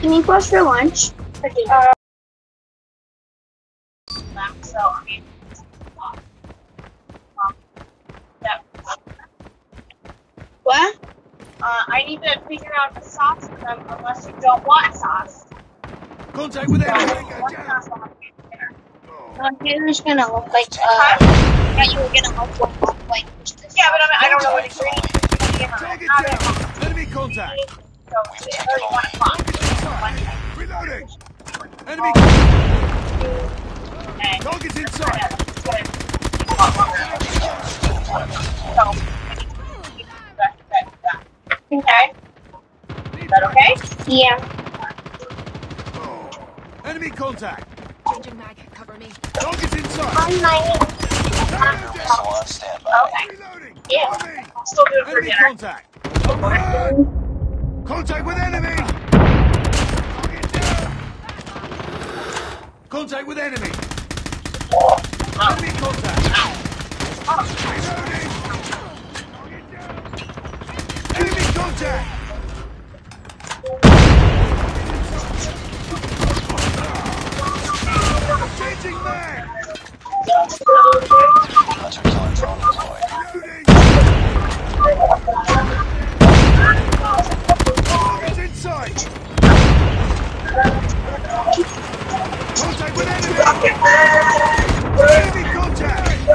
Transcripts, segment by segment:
can you post for lunch? Uh, so, I mean, yeah. What? Uh, I need to figure out the sauce for them unless you don't want sauce. Contact with So, enemy. what sauce will I get there? Uh, Taylor's gonna look like, uh, that you were gonna look like, like just. Yeah, but I, mean, I don't know what ingredients you're going to give her. Target Not at all. down. Enemy contact. So, it's already one Reloading. Enemy. Oh. And Target's inside. Okay? Is that okay? Yeah. Oh. Enemy contact. Changing mag, cover me. Target's inside. On my, Missile on standby. Okay. Yeah. I'll still do it for Enemy dinner. contact. Contact with enemy. Contact with enemy. Enemy contact. With enemy. Enemy contact.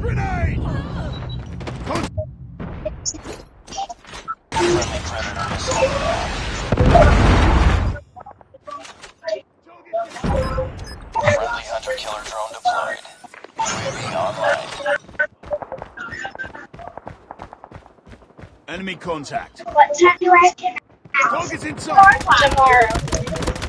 Grenade. Contact. Friendly predator missile inbound. Friendly hunter killer drone deployed. UAV online. Enemy contact. what time do I get Target's inside. tomorrow?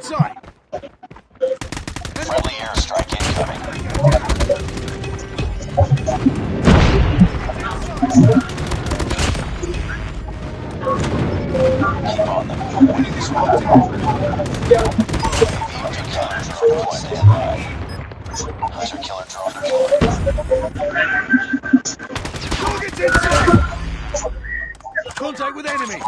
Inside. Friendly airstrike incoming. Keep on them. Winning this one. UAV hunter killer drone deployed. Standby. Hunter killer drone deployed. Target's inside. Contact with enemy.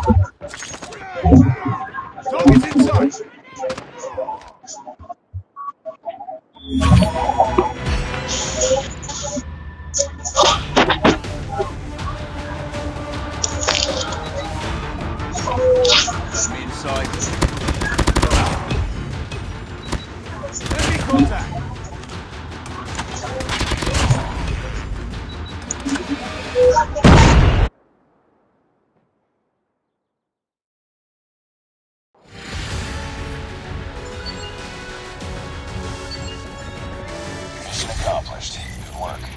Inside. Enemy contact. Mission accomplished. Good work.